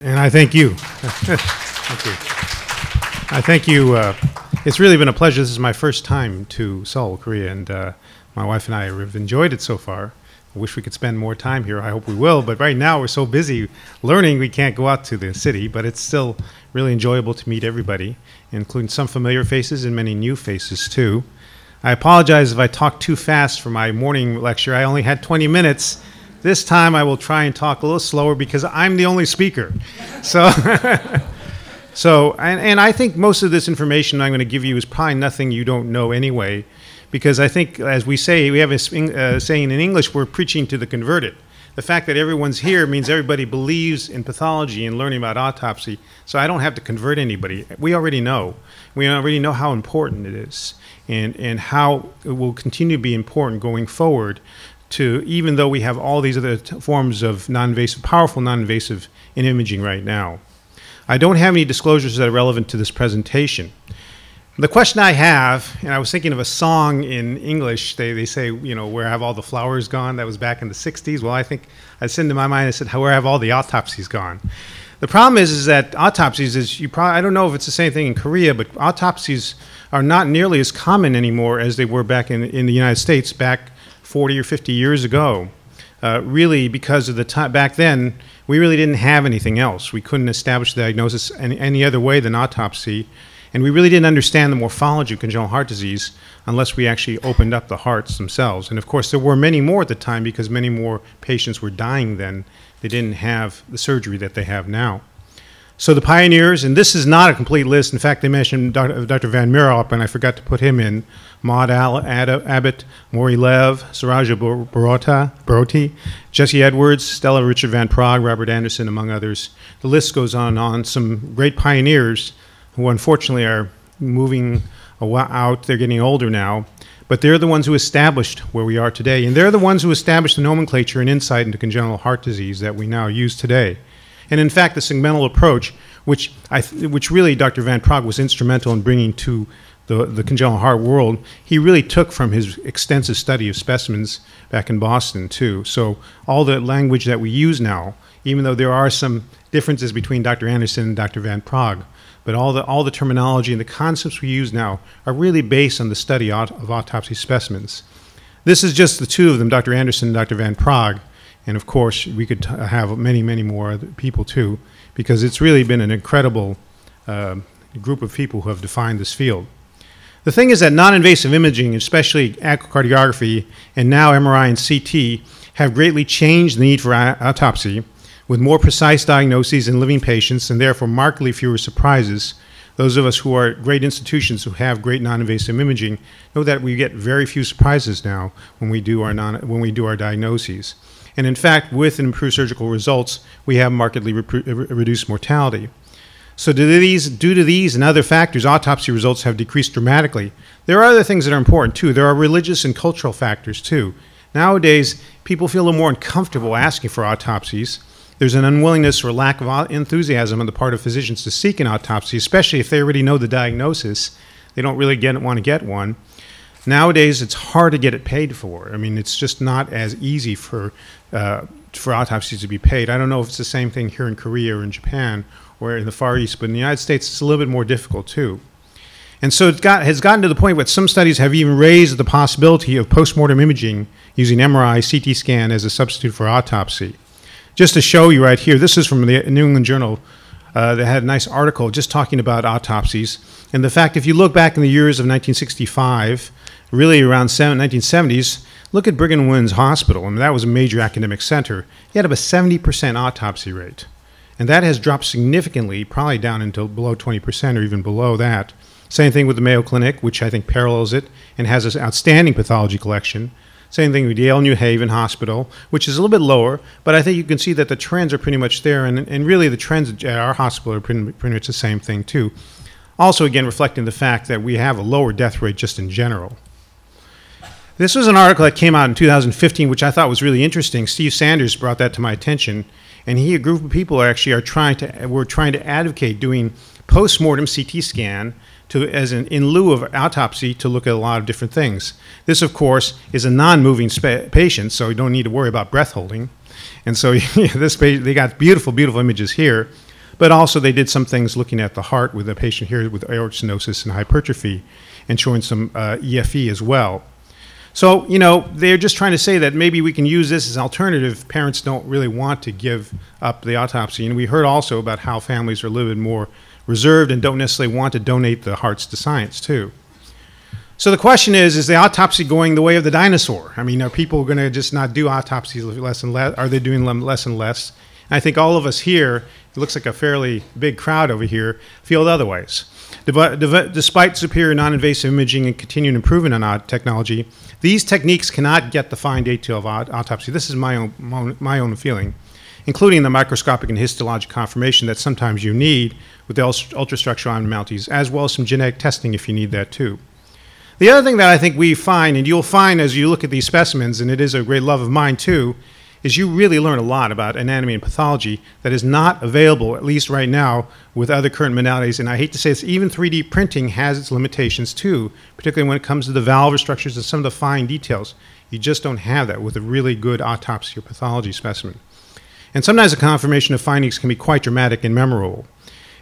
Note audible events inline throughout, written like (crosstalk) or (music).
And I thank you. (laughs) thank you. I thank you. Uh, it's really been a pleasure. This is my first time to Seoul, Korea, and uh, my wife and I have enjoyed it so far. I wish we could spend more time here. I hope we will. But right now, we're so busy learning, we can't go out to the city. But it's still really enjoyable to meet everybody, including some familiar faces and many new faces, too. I apologize if I talk too fast for my morning lecture. I only had 20 minutes this time I will try and talk a little slower because I'm the only speaker. So, (laughs) so and, and I think most of this information I'm going to give you is probably nothing you don't know anyway, because I think, as we say, we have a uh, saying in English, we're preaching to the converted. The fact that everyone's here means everybody believes in pathology and learning about autopsy, so I don't have to convert anybody. We already know. We already know how important it is and, and how it will continue to be important going forward to even though we have all these other forms of non-invasive, powerful non-invasive in imaging right now. I don't have any disclosures that are relevant to this presentation. The question I have, and I was thinking of a song in English, they, they say, you know, where have all the flowers gone? That was back in the 60s. Well, I think I said in my mind, I said, where have all the autopsies gone? The problem is, is that autopsies is, you probably, I don't know if it's the same thing in Korea, but autopsies are not nearly as common anymore as they were back in, in the United States back 40 or 50 years ago. Uh, really, because of the time back then, we really didn't have anything else. We couldn't establish the diagnosis any, any other way than autopsy, and we really didn't understand the morphology of congenital heart disease unless we actually opened up the hearts themselves. And of course, there were many more at the time because many more patients were dying then. They didn't have the surgery that they have now. So the pioneers, and this is not a complete list. In fact, they mentioned Dr. Uh, Dr. Van Mierop, and I forgot to put him in. Maud Abbott, Maury Lev, Saroja Barota, Bharati, Jesse Edwards, Stella Richard Van Praagh, Robert Anderson, among others. The list goes on and on. Some great pioneers who unfortunately are moving out. They're getting older now. But they're the ones who established where we are today. And they're the ones who established the nomenclature and insight into congenital heart disease that we now use today. And in fact, the segmental approach, which, I which really Dr. Van Praagh was instrumental in bringing to the, the congenital heart world, he really took from his extensive study of specimens back in Boston, too. So all the language that we use now, even though there are some differences between Dr. Anderson and Dr. Van Praagh, but all the, all the terminology and the concepts we use now are really based on the study of autopsy specimens. This is just the two of them, Dr. Anderson and Dr. Van Praagh. And of course, we could have many, many more people too, because it's really been an incredible uh, group of people who have defined this field. The thing is that non-invasive imaging, especially echocardiography, and now MRI and CT, have greatly changed the need for autopsy, with more precise diagnoses in living patients and therefore markedly fewer surprises. Those of us who are at great institutions who have great non-invasive imaging know that we get very few surprises now when we do our, non, when we do our diagnoses. And in fact, with improved surgical results, we have markedly uh, re reduced mortality. So due to, these, due to these and other factors, autopsy results have decreased dramatically. There are other things that are important too. There are religious and cultural factors too. Nowadays, people feel a little more uncomfortable asking for autopsies. There's an unwillingness or lack of enthusiasm on the part of physicians to seek an autopsy, especially if they already know the diagnosis. They don't really get, want to get one. Nowadays, it's hard to get it paid for. I mean, it's just not as easy for uh, for autopsies to be paid. I don't know if it's the same thing here in Korea or in Japan or in the Far East, but in the United States, it's a little bit more difficult too. And so it got, has gotten to the point where some studies have even raised the possibility of postmortem imaging using MRI, CT scan as a substitute for autopsy. Just to show you right here, this is from the New England Journal. Uh, they had a nice article just talking about autopsies. And the fact, if you look back in the years of 1965, really around 1970s, look at Brigham and Women's Hospital. I mean, that was a major academic center. You had about a 70% autopsy rate. And that has dropped significantly, probably down into below 20% or even below that. Same thing with the Mayo Clinic, which I think parallels it and has an outstanding pathology collection. Same thing with Yale New Haven Hospital, which is a little bit lower, but I think you can see that the trends are pretty much there, and, and really the trends at our hospital are pretty, pretty much the same thing too. Also, again, reflecting the fact that we have a lower death rate just in general. This was an article that came out in 2015, which I thought was really interesting. Steve Sanders brought that to my attention, and he, a group of people, are actually are trying to were trying to advocate doing post-mortem CT scan to as an, in lieu of autopsy to look at a lot of different things. This, of course, is a non-moving patient, so you don't need to worry about breath holding. And so (laughs) this they got beautiful, beautiful images here. but also they did some things looking at the heart with a patient here with aortic stenosis and hypertrophy and showing some uh, EFE as well. So, you know, they're just trying to say that maybe we can use this as an alternative. Parents don't really want to give up the autopsy. And we heard also about how families are a little bit more reserved and don't necessarily want to donate the hearts to science, too. So the question is, is the autopsy going the way of the dinosaur? I mean, are people going to just not do autopsies less and less? Are they doing them less and less? And I think all of us here, it looks like a fairly big crowd over here, feel otherwise. Despite superior non-invasive imaging and continued improvement in our technology, these techniques cannot get the fine detail of autopsy. This is my own, my own feeling, including the microscopic and histologic confirmation that sometimes you need with the ultrastructural abnormalities, as well as some genetic testing if you need that too. The other thing that I think we find, and you'll find as you look at these specimens, and it is a great love of mine too, is you really learn a lot about anatomy and pathology that is not available, at least right now, with other current modalities. And I hate to say this, even 3D printing has its limitations too, particularly when it comes to the valve structures and some of the fine details. You just don't have that with a really good autopsy or pathology specimen. And sometimes the confirmation of findings can be quite dramatic and memorable.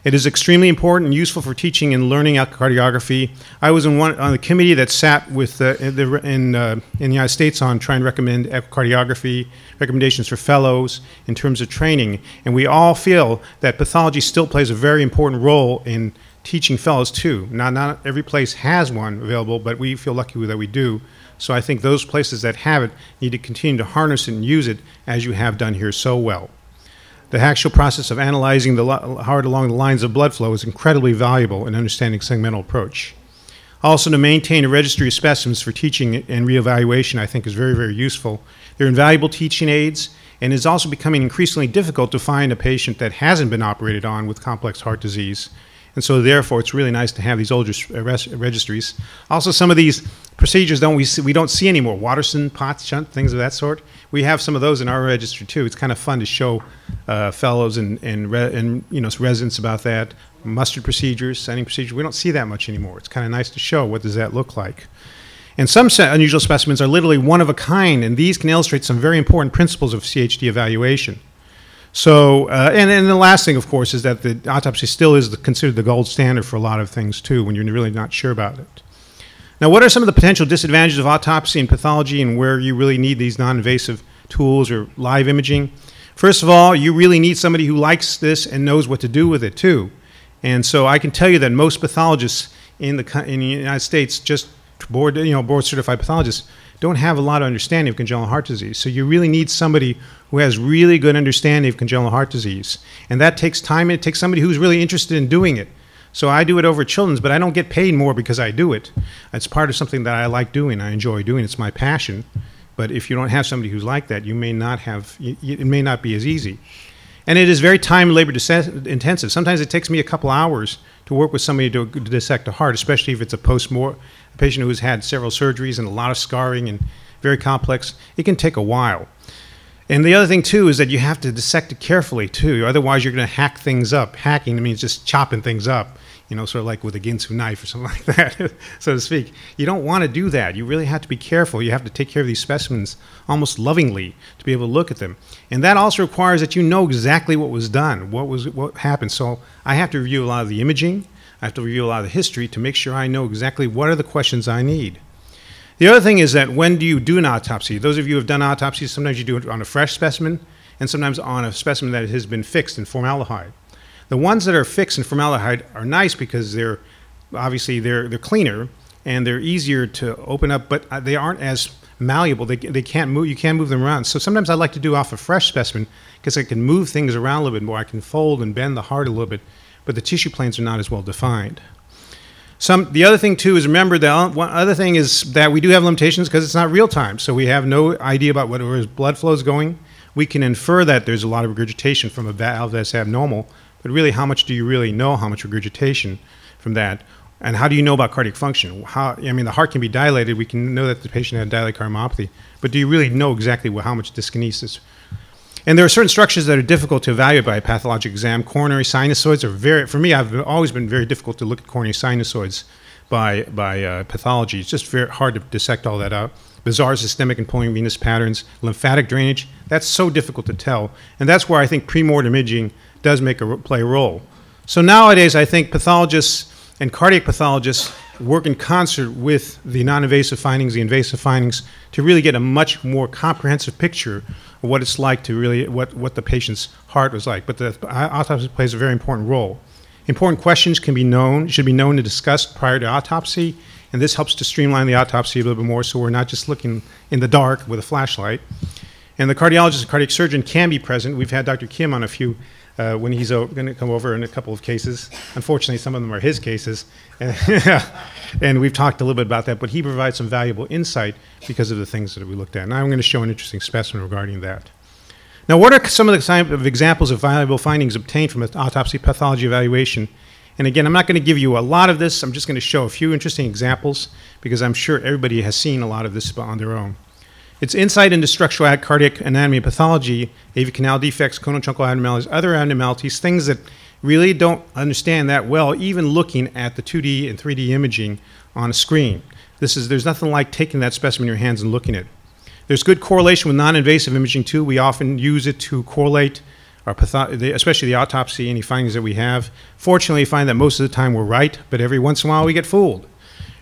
It is extremely important and useful for teaching and learning echocardiography. I was one, on the committee that sat with uh, in, the, in, uh, in, the United States on trying to recommend echocardiography recommendations for fellows in terms of training, and we all feel that pathology still plays a very important role in teaching fellows too. Not, not every place has one available, but we feel lucky that we do. So I think those places that have it need to continue to harness it and use it as you have done here so well. The actual process of analyzing the heart along the lines of blood flow is incredibly valuable in understanding segmental approach. Also, to maintain a registry of specimens for teaching and reevaluation, I think is very, very useful. They're invaluable teaching aids, and it's also becoming increasingly difficult to find a patient that hasn't been operated on with complex heart disease. And so, therefore, it's really nice to have these older registries. Also, some of these procedures don't we see, we don't see anymore. Waterston, Potts, shunt, things of that sort. We have some of those in our registry too. It's kind of fun to show uh, fellows and and, and you know residents about that. Mustard procedures, Senning procedures. We don't see that much anymore. It's kind of nice to show what does that look like. And some unusual specimens are literally one of a kind, and these can illustrate some very important principles of CHD evaluation. So, uh, and, and the last thing, of course, is that the autopsy still is the, considered the gold standard for a lot of things too, when you're really not sure about it. Now, what are some of the potential disadvantages of autopsy and pathology and where you really need these non-invasive tools or live imaging? First of all, you really need somebody who likes this and knows what to do with it too. And so I can tell you that most pathologists in the, in the United States, just board, you know, board certified pathologists, don't have a lot of understanding of congenital heart disease. So you really need somebody who has really good understanding of congenital heart disease. And that takes time. and It takes somebody who's really interested in doing it. So I do it over children's, but I don't get paid more because I do it. It's part of something that I like doing. I enjoy doing. It's my passion. But if you don't have somebody who's like that, you may not have. It may not be as easy. And it is very time labor intensive. Sometimes it takes me a couple hours to work with somebody to, to dissect a heart, especially if it's a post patient who's had several surgeries and a lot of scarring and very complex. It can take a while. And the other thing too is that you have to dissect it carefully too. Otherwise, you're going to hack things up. Hacking means just chopping things up you know, sort of like with a Ginsu knife or (laughs) something like that, (laughs) so to speak. You don't want to do that. You really have to be careful. You have to take care of these specimens almost lovingly to be able to look at them. And that also requires that you know exactly what was done, what was what happened. So I have to review a lot of the imaging. I have to review a lot of the history to make sure I know exactly what are the questions I need. The other thing is that when do you do an autopsy? Those of you who have done autopsies, sometimes you do it on a fresh specimen and sometimes on a specimen that has been fixed in formaldehyde. The ones that are fixed in formaldehyde are nice because they're obviously they're they're cleaner and they're easier to open up, but uh, they aren't as malleable. They, they can't move. You can't move them around. So sometimes I like to do off a fresh specimen because I can move things around a little bit more. I can fold and bend the heart a little bit, but the tissue planes are not as well defined. Some, the other thing too is remember that uh, one other thing is that we do have limitations because it's not real time. So we have no idea about where his blood flow is going. We can infer that there's a lot of regurgitation from a valve that's abnormal, but really, how much do you really know how much regurgitation from that? And how do you know about cardiac function? How, I mean, the heart can be dilated. We can know that the patient had dilated cardiomyopathy, but do you really know exactly how much dyskinesis? And there are certain structures that are difficult to evaluate by a pathologic exam. Coronary sinusoids are very, for me, I've always been very difficult to look at coronary sinusoids by, by uh, pathology. It's just very hard to dissect all that out. Bizarre systemic and venous patterns, lymphatic drainage, that's so difficult to tell. And that's where I think pre-mortem imaging does make a play a role. So nowadays, I think pathologists and cardiac pathologists work in concert with the non-invasive findings, the invasive findings, to really get a much more comprehensive picture what it's like to really, what, what the patient's heart was like. But the autopsy plays a very important role. Important questions can be known, should be known and discussed prior to autopsy, and this helps to streamline the autopsy a little bit more so we're not just looking in the dark with a flashlight. And the cardiologist and cardiac surgeon can be present. We've had Dr. Kim on a few uh, when he's going to come over in a couple of cases. Unfortunately, some of them are his cases. (laughs) and we've talked a little bit about that, but he provides some valuable insight because of the things that we looked at. Now I'm going to show an interesting specimen regarding that. Now, what are some of the examples of valuable findings obtained from an autopsy pathology evaluation? And again, I'm not going to give you a lot of this. I'm just going to show a few interesting examples because I'm sure everybody has seen a lot of this on their own. It's insight into structural cardiac anatomy and pathology, AV canal defects, conotruncal abnormalities, other abnormalities, things that really don't understand that well, even looking at the 2D and 3D imaging on a screen. This is, there's nothing like taking that specimen in your hands and looking at it. There's good correlation with non-invasive imaging too. We often use it to correlate our especially the autopsy, any findings that we have. Fortunately, we find that most of the time we're right, but every once in a while we get fooled.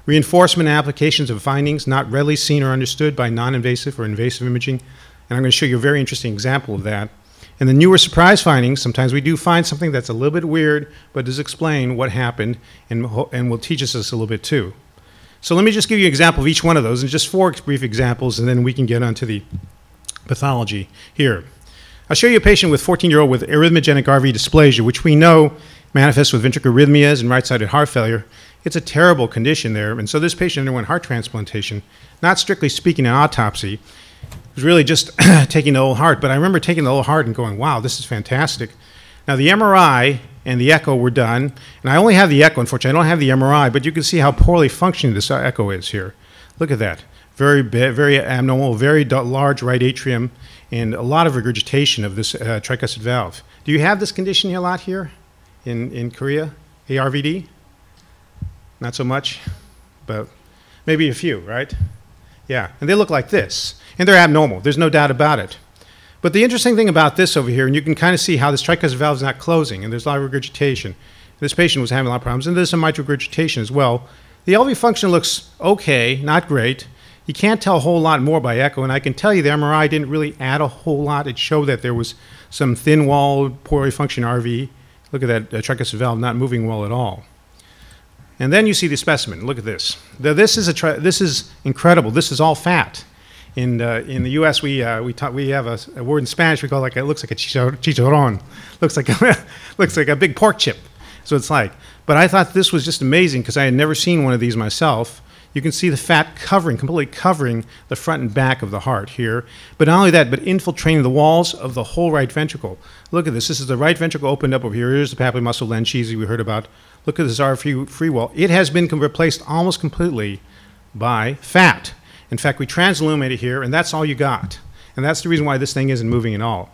Reinforcement applications of findings not readily seen or understood by non-invasive or invasive imaging. And I'm going to show you a very interesting example of that. And the newer surprise findings, sometimes we do find something that's a little bit weird, but does explain what happened and, and will teach us a little bit too. So let me just give you an example of each one of those, and just four brief examples, and then we can get onto the pathology here. I'll show you a patient with 14-year-old with arrhythmogenic RV dysplasia, which we know manifests with ventricular arrhythmias and right-sided heart failure. It's a terrible condition there. And so this patient underwent heart transplantation, not strictly speaking an autopsy. It was really just (clears throat) taking the whole heart. But I remember taking the whole heart and going, wow, this is fantastic. Now the MRI and the echo were done. And I only have the echo, unfortunately. I don't have the MRI, but you can see how poorly functioning this echo is here. Look at that. Very, very abnormal, very large right atrium, and a lot of regurgitation of this uh, tricuspid valve. Do you have this condition a lot here in, in Korea, ARVD? Not so much, but maybe a few, right? Yeah, and they look like this. And they're abnormal, there's no doubt about it. But the interesting thing about this over here, and you can kind of see how this tricuspid valve is not closing, and there's a lot of regurgitation. This patient was having a lot of problems, and there's some mitral regurgitation as well. The LV function looks okay, not great. You can't tell a whole lot more by echo, and I can tell you the MRI didn't really add a whole lot. It showed that there was some thin-walled, poorly functioning RV. Look at that uh, tricuspid valve not moving well at all. And then you see the specimen. Look at this. This is, a this is incredible. This is all fat. In, uh, in the U.S., we, uh, we, we have a, a, word in Spanish we call it like it looks like a chicharron. Looks like a, (laughs) looks like a big pork chip. So it's like. But I thought this was just amazing because I had never seen one of these myself. You can see the fat covering, completely covering the front and back of the heart here. But not only that, but infiltrating the walls of the whole right ventricle. Look at this. This is the right ventricle opened up over here. Here's the papillary muscle Lancisi we heard about. Look at this RV free wall. It has been replaced almost completely by fat. In fact, we translumate it here, and that's all you got. And that's the reason why this thing isn't moving at all.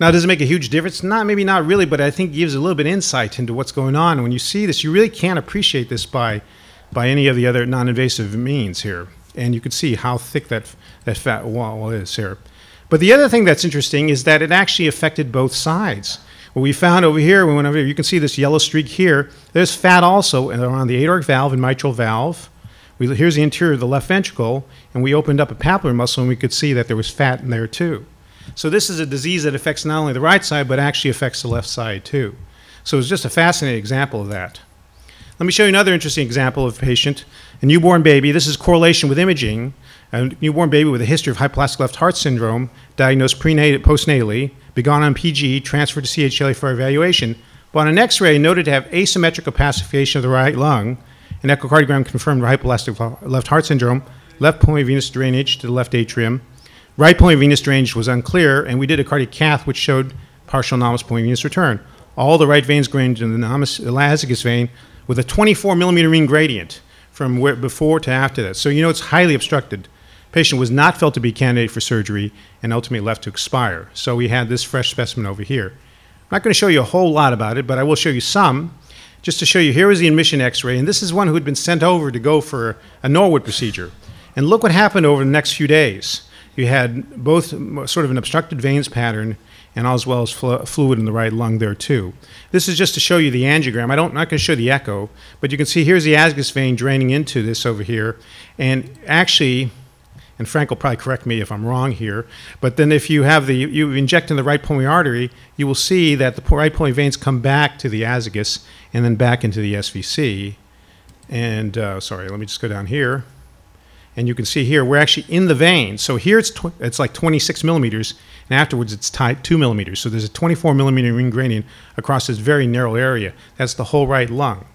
Now, does it make a huge difference? Not, maybe not really, but I think it gives a little bit insight into what's going on. When you see this, you really can't appreciate this by, by any of the other non-invasive means here. And you can see how thick that, that fat wall is here. But the other thing that's interesting is that it actually affected both sides. What we found over here, we went over here, you can see this yellow streak here. There's fat also around the aortic valve and mitral valve. We, here's the interior of the left ventricle, and we opened up a papillary muscle, and we could see that there was fat in there too. So this is a disease that affects not only the right side, but actually affects the left side too. So it's just a fascinating example of that. Let me show you another interesting example of a patient, a newborn baby. This is correlation with imaging. A newborn baby with a history of hypoplastic left heart syndrome, diagnosed postnatally, begun on PG, transferred to CHLA for evaluation, but on an X-ray noted to have asymmetric opacification of the right lung, an echocardiogram confirmed hypoplastic left heart syndrome, left pulmonary venous drainage to the left atrium, right pulmonary venous drainage was unclear, and we did a cardiac cath which showed partial anomalous pulmonary venous return. All the right veins drained in the azygos vein with a 24 millimeter mean gradient from where, before to after that. So you know it's highly obstructed patient was not felt to be candidate for surgery and ultimately left to expire. So we had this fresh specimen over here. I'm not going to show you a whole lot about it, but I will show you some just to show you, here is the admission x-ray, and this is one who had been sent over to go for a Norwood procedure. And look what happened over the next few days. You had both sort of an obstructed veins pattern and as well as flu fluid in the right lung there too. This is just to show you the angiogram. I don't, I'm not going to show the echo, but you can see here's the azygos vein draining into this over here. And actually, and Frank will probably correct me if I'm wrong here, but then if you have the, you inject in the right pulmonary artery, you will see that the right pulmonary veins come back to the azygos and then back into the SVC. And uh, sorry, let me just go down here. And you can see here, we're actually in the vein. So here it's, it's like 26 millimeters, and afterwards it's tight 2 millimeters. So there's a 24 millimeter ring gradient across this very narrow area. That's the whole right lung.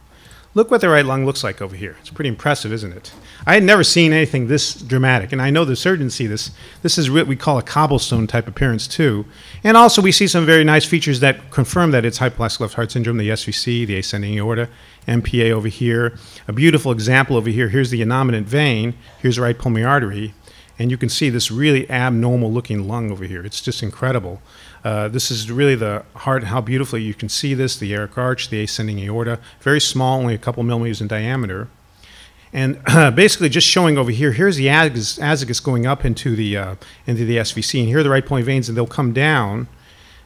Look what the right lung looks like over here. It's pretty impressive, isn't it? I had never seen anything this dramatic, and I know the surgeons see this. This is what we call a cobblestone type appearance, too. And also, we see some very nice features that confirm that it's hypoplastic left heart syndrome, the SVC, the ascending aorta, MPA over here. A beautiful example over here. Here's the innominate vein. Here's the right pulmonary artery. And you can see this really abnormal looking lung over here. It's just incredible. Uh, this is really the heart, how beautifully you can see this, the aortic arch, the ascending aorta, very small, only a couple millimeters in diameter. And uh, (clears throat) basically just showing over here, here's the azygos going up into the, uh, into the SVC, and here are the right point veins, and they'll come down.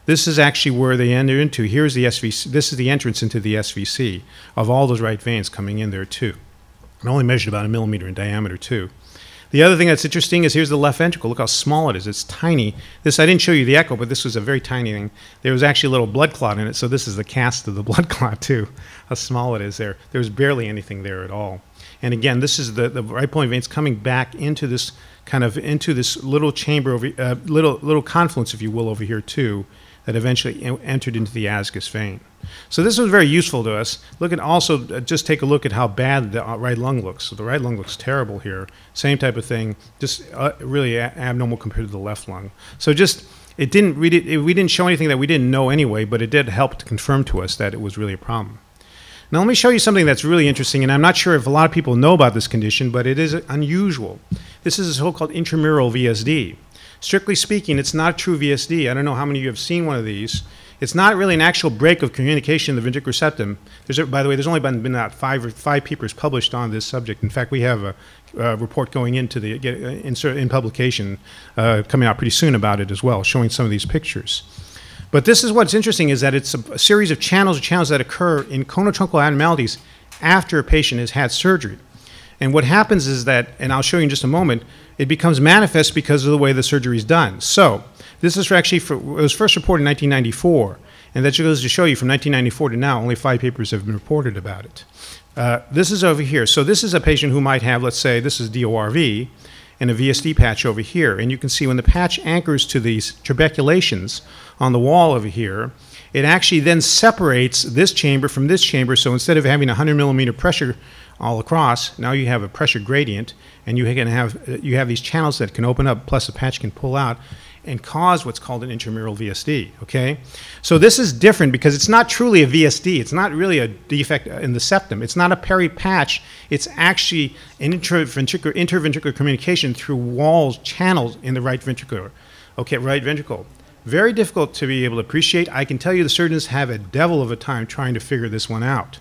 This is actually where they enter into. Here's the SVC, this is the entrance into the SVC of all those right veins coming in there too. And only measured about a millimeter in diameter too. The other thing that's interesting is here's the left ventricle. Look how small it is. It's tiny. This I didn't show you the echo, but this was a very tiny thing. There was actually a little blood clot in it, so this is the cast of the (laughs) blood clot too. How small it is there. There's barely anything there at all. And again, this is the, the right point veins coming back into this kind of into this little chamber over uh, little little confluence, if you will, over here too, that eventually entered into the azygos vein. So this was very useful to us. Look at also, uh, just take a look at how bad the uh, right lung looks. So the right lung looks terrible here. Same type of thing, just uh, really abnormal compared to the left lung. So just, it didn't, we, did, we didn't show anything that we didn't know anyway, but it did help to confirm to us that it was really a problem. Now let me show you something that's really interesting, and I'm not sure if a lot of people know about this condition, but it is unusual. This is a so-called intramural VSD. Strictly speaking, it's not true VSD. I don't know how many of you have seen one of these. It's not really an actual break of communication in the ventricular septum. There's, by the way, there's only been, been about five, or five papers published on this subject. In fact, we have a, a report going into the uh, in, in publication uh, coming out pretty soon about it as well, showing some of these pictures. But this is what's interesting is that it's a, a series of channels or channels that occur in conotruncal abnormalities after a patient has had surgery. And what happens is that, and I'll show you in just a moment, it becomes manifest because of the way the surgery is done. So this is actually, for, it was first reported in 1994, and that goes to show you from 1994 to now, only five papers have been reported about it. Uh, this is over here. So this is a patient who might have, let's say, this is DORV, and a VSD patch over here. And you can see when the patch anchors to these trabeculations on the wall over here, it actually then separates this chamber from this chamber. So instead of having 100 millimeter pressure all across, now you have a pressure gradient, and you can have you have these channels that can open up, plus a patch can pull out, and cause what's called an intramural VSD. Okay, so this is different because it's not truly a VSD. It's not really a defect in the septum. It's not a peri patch. It's actually an interventricular, interventricular communication through walls, channels in the right ventricular. Okay, right ventricle. Very difficult to be able to appreciate. I can tell you the surgeons have a devil of a time trying to figure this one out.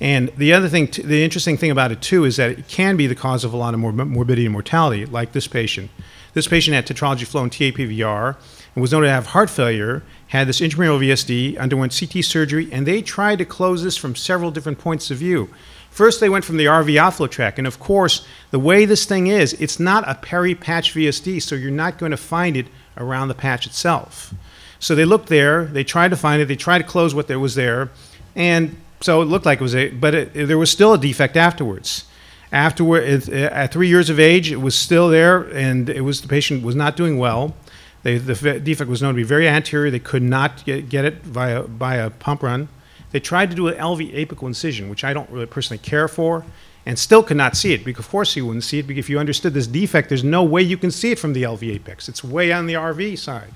And the other thing, the interesting thing about it too, is that it can be the cause of a lot of morbidity and mortality, like this patient. This patient had tetralogy Fallot and TAPVR and was known to have heart failure, had this intramural VSD, underwent CT surgery, and they tried to close this from several different points of view. First, they went from the RV outflow tract, and of course, the way this thing is, it's not a peri-patch VSD, so you're not going to find it around the patch itself. So they looked there, they tried to find it, they tried to close what there was there, and so it looked like it was a, but it, there was still a defect afterwards. Afterward, uh, at three years of age, it was still there, and it was the patient was not doing well. They, the defect was known to be very anterior. They could not get, get it via by a pump run. They tried to do an LV apical incision, which I don't really personally care for, and still could not see it. Because of course you wouldn't see it. Because if you understood this defect, there's no way you can see it from the LV apex. It's way on the RV side.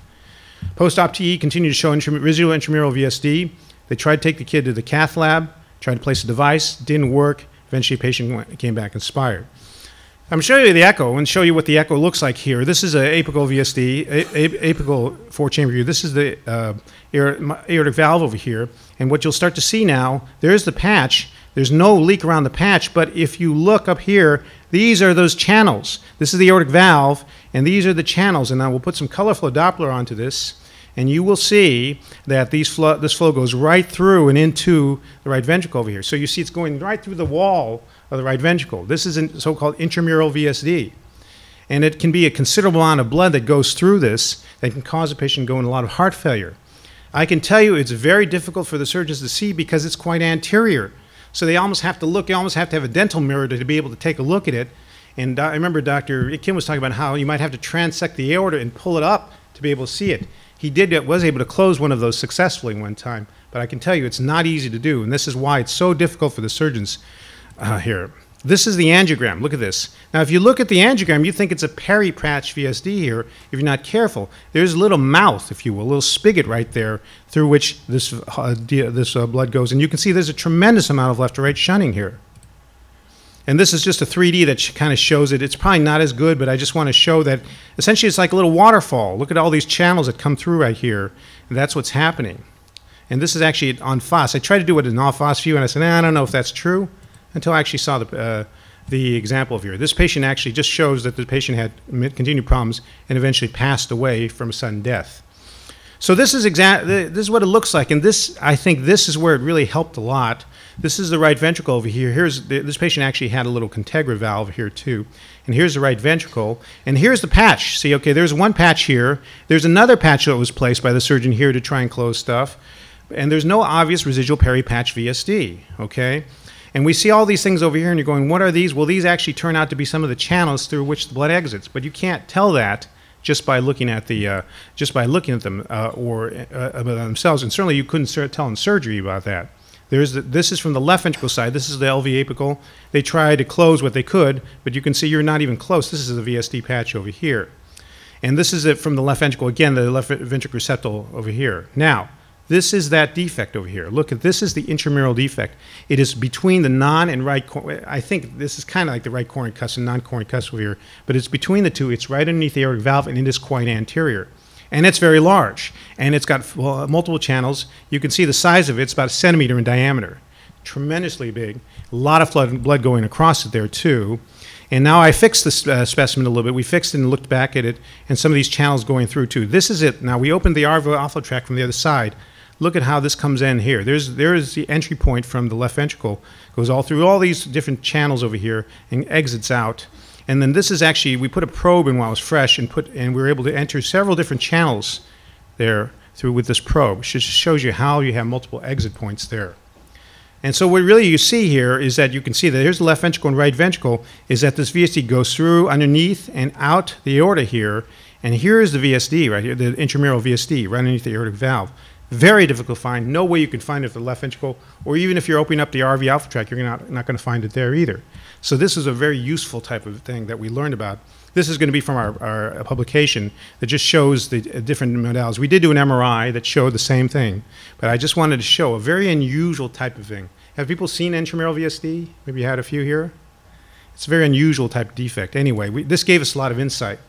Post-op TE continued to show residual intramural VSD. They tried to take the kid to the cath lab, tried to place a device, didn't work. Eventually, a patient went, came back inspired. I'm showing you the echo and show you what the echo looks like here. This is an apical VSD, a- apical four-chamber view. This is the uh, aortic valve over here. And what you'll start to see now, there's the patch. There's no leak around the patch, but if you look up here, these are those channels. This is the aortic valve, and these are the channels. And now we'll put some color flow Doppler onto this, and you will see that these flow, this flow goes right through and into the right ventricle over here. So you see it's going right through the wall of the right ventricle. This is a so-called intramural VSD. And it can be a considerable amount of blood that goes through this that can cause a patient to go into a lot of heart failure. I can tell you it's very difficult for the surgeons to see because it's quite anterior. So they almost have to look, they almost have to have a dental mirror to, to be able to take a look at it. And uh, I remember Dr. Kim was talking about how you might have to transect the aorta and pull it up to be able to see it. He did was able to close one of those successfully one time, but I can tell you it's not easy to do, and this is why it's so difficult for the surgeons uh, here. This is the angiogram. Look at this. Now, if you look at the angiogram, you think it's a peripatch VSD here. If you're not careful, there's a little mouth, if you will, a little spigot right there through which this uh, this uh, blood goes, and you can see there's a tremendous amount of left to right shunting here. And this is just a 3D that kind of shows it. It's probably not as good, but I just want to show that essentially it's like a little waterfall. Look at all these channels that come through right here, that's what's happening. And this is actually on FOSS. I tried to do it in off FOSS view, and I said, nah, I don't know if that's true until I actually saw the, uh, the example here. This patient actually just shows that the patient had continued problems and eventually passed away from a sudden death. So this is exact. This is what it looks like, and this I think this is where it really helped a lot. This is the right ventricle over here. Here's the, this patient actually had a little Contegra valve here too, and here's the right ventricle, and here's the patch. See, okay, there's one patch here. There's another patch that was placed by the surgeon here to try and close stuff, and there's no obvious residual peripatch VSD. Okay. And we see all these things over here, and you're going, what are these? Well, these actually turn out to be some of the channels through which the blood exits, but you can't tell that just by looking at the uh, just by looking at them uh, or uh, themselves. And certainly, you couldn't tell in surgery about that. There's the, this is from the left ventricle side. This is the LV apical. They tried to close what they could, but you can see you're not even close. This is the VSD patch over here. And this is it from the left ventricle. Again, the left ventricle septal over here. Now, this is that defect over here. Look at this is the intramural defect. It is between the non and right. I think this is kind of like the right cornicus and non-cornicus over here, but it's between the two. It's right underneath the aortic valve, and it is quite anterior. And it's very large, and it's got well, multiple channels. You can see the size of it. It's about a centimeter in diameter, tremendously big. A lot of blood, blood going across it there too. And now I fixed this uh, specimen a little bit. We fixed it and looked back at it, and some of these channels going through too. This is it. Now we opened the RV outflow track from the other side look at how this comes in here. There's, there is the entry point from the left ventricle, goes all through all these different channels over here and exits out. And then this is actually, we put a probe in while it was fresh and, put, and we were able to enter several different channels there through with this probe. It just shows you how you have multiple exit points there. And so what really you see here is that you can see that here's the left ventricle and right ventricle, is that this VSD goes through underneath and out the aorta here, and here is the VSD right here, the intramural VSD right underneath the aortic valve. Very difficult to find. No way you can find it at the left ventricle, or even if you're opening up the RV outflow tract, you're not, not going to find it there either. So this is a very useful type of thing that we learned about. This is going to be from our, our publication that just shows the uh, different modalities. We did do an MRI that showed the same thing, but I just wanted to show a very unusual type of thing. Have people seen intramural VSD? Maybe you had a few here? It's a very unusual type of defect. Anyway, we, this gave us a lot of insight.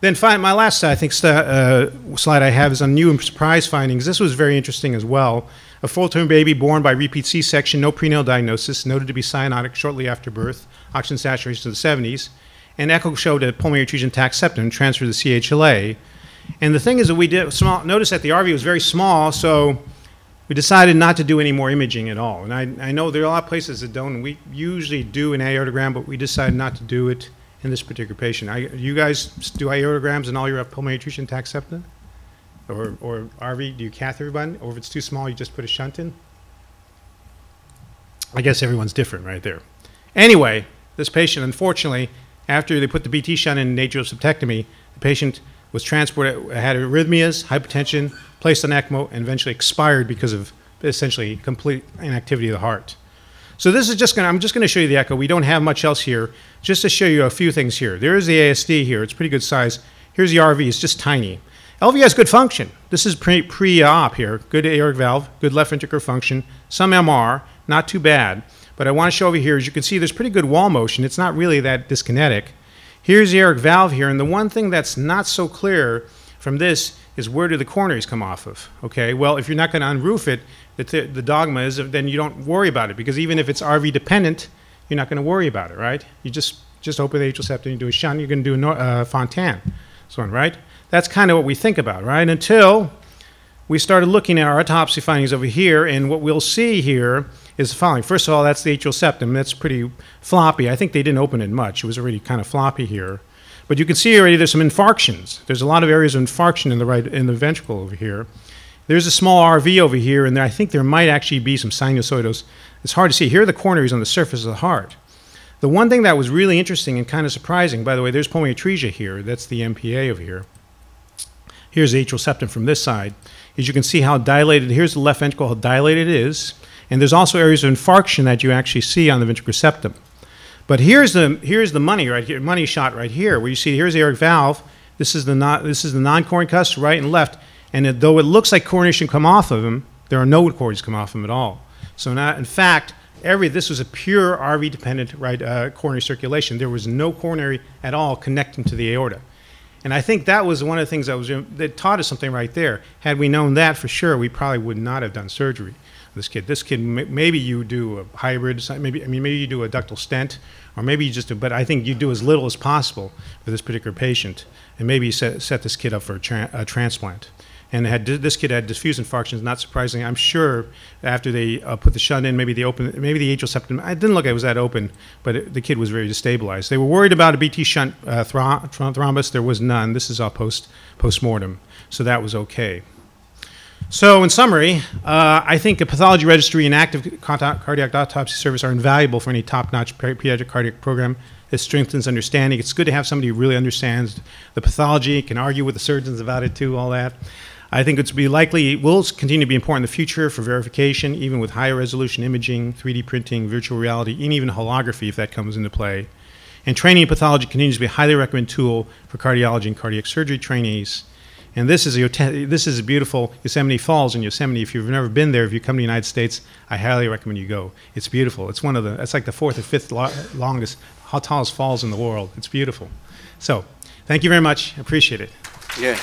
Then my last, I think, uh, slide I have is on new and surprise findings. This was very interesting as well. A full-term baby born by repeat C-section, no prenatal diagnosis, noted to be cyanotic shortly after birth, oxygen saturation in the 70s, and echo showed a pulmonary effusion intact septum transferred to CHLA. And the thing is that we did small, notice that the RV was very small, so we decided not to do any more imaging at all. And I, I know there are a lot of places that don't. We usually do an aortogram, but we decided not to do it in this particular patient. I, you guys do aortograms and all your pulmonary intact septum? Or, or RV, do you cath everyone? Or if it's too small, you just put a shunt in? I guess everyone's different right there. Anyway, this patient, unfortunately, after they put the BT shunt in atrial septectomy, the patient was transported, had arrhythmias, hypertension, placed on ECMO, and eventually expired because of essentially complete inactivity of the heart. So this is just going to, I'm just going to show you the Echo. We don't have much else here. Just to show you a few things here. There is the ASD here. It's pretty good size. Here's the RV. It's just tiny. LV has good function. This is pre-op pre here. Good aortic valve, good left ventricular function, some MR, not too bad. But I want to show over here, as you can see, there's pretty good wall motion. It's not really that dyskinetic. Here's the aortic valve here, and the one thing that's not so clear from this is where do the coronaries come off of? Okay, well, if you're not going to unroof it, the, th- the dogma is then you don't worry about it because even if it's RV dependent, you're not going to worry about it, right? You just just open the atrial septum, you do a shunt, you're going to do a no- uh, Fontan, so on, right? That's kind of what we think about, right? Until we started looking at our autopsy findings over here, and what we'll see here is the following. First of all, that's the atrial septum. That's pretty floppy. I think they didn't open it much. It was already kind of floppy here. But you can see already there's some infarctions. There's a lot of areas of infarction in the right in the ventricle over here. There's a small RV over here, and there, I think there might actually be some sinusoidals. It's hard to see. Here are the coronaries on the surface of the heart. The one thing that was really interesting and kind of surprising, by the way, there's pulmonary atresia here. That's the MPA over here. Here's the atrial septum from this side. As you can see how dilated, here's the left ventricle, how dilated it is. And there's also areas of infarction that you actually see on the ventricular septum. But here's the, here's the money right here, money shot right here, where you see here's the aortic valve. This is the, non, this is the non-coronary cusp, right and left. And it, though it looks like coronation come off of him, there are no coronaries come off him at all. So now, in fact, every this was a pure RV dependent right uh, coronary circulation. There was no coronary at all connecting to the aorta. And I think that was one of the things that was that taught us something right there. Had we known that for sure, we probably would not have done surgery. This kid, this kid, maybe you do a hybrid. Maybe I mean, maybe you do a ductal stent, or maybe you just do. But I think you do as little as possible for this particular patient, and maybe you set, set this kid up for a, tra a transplant and had this kid had diffuse infarctions. Not surprisingly, I'm sure after they uh, put the shunt in, maybe they opened, maybe the atrial septum. I didn't look it was that open, but it, the kid was very destabilized. They were worried about a BT shunt uh, throm thrombus. There was none. This is all post post mortem, so that was okay. So, in summary, uh, I think a pathology registry and active cardiac autopsy service are invaluable for any top-notch pediatric cardiac program. It strengthens understanding. It's good to have somebody who really understands the pathology, can argue with the surgeons about it too, all that. I think it's be likely will continue to be important in the future for verification, even with higher resolution imaging, 3D printing, virtual reality, and even holography if that comes into play. And training in pathology continues to be a highly recommended tool for cardiology and cardiac surgery trainees. And this is a this is a beautiful Yosemite Falls in Yosemite. If you've never been there, if you come to the United States, I highly recommend you go. It's beautiful. It's one of the it's like the fourth or fifth lo longest, tallest falls in the world. It's beautiful. So, thank you very much. Appreciate it. Yeah.